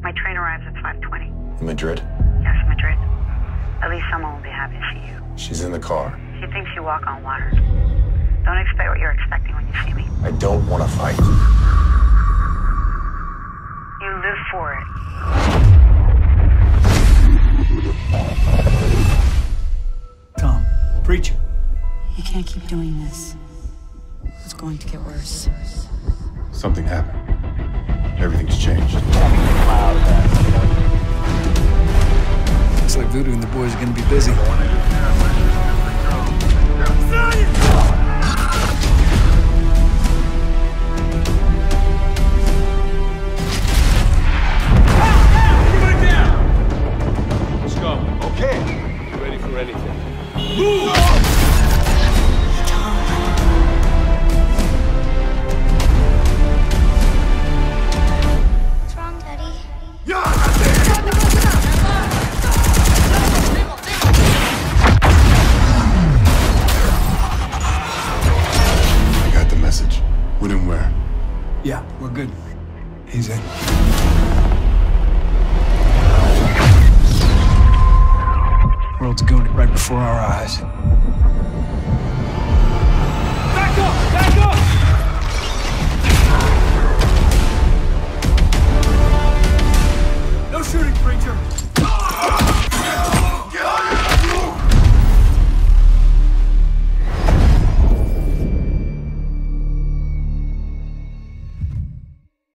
My train arrives at 520. Madrid? Yes, Madrid. At least someone will be happy to see you. She's in the car. She thinks you walk on water. Don't expect what you're expecting when you see me. I don't want to fight. You live for it. Tom, preacher. You can't keep doing this. It's going to get worse. Something happened. Everything's changed. Voodoo and the boys are gonna be busy. Let's go. Okay. Ready for anything. What's When and where? Yeah, we're good. He's in. World's going right before our eyes.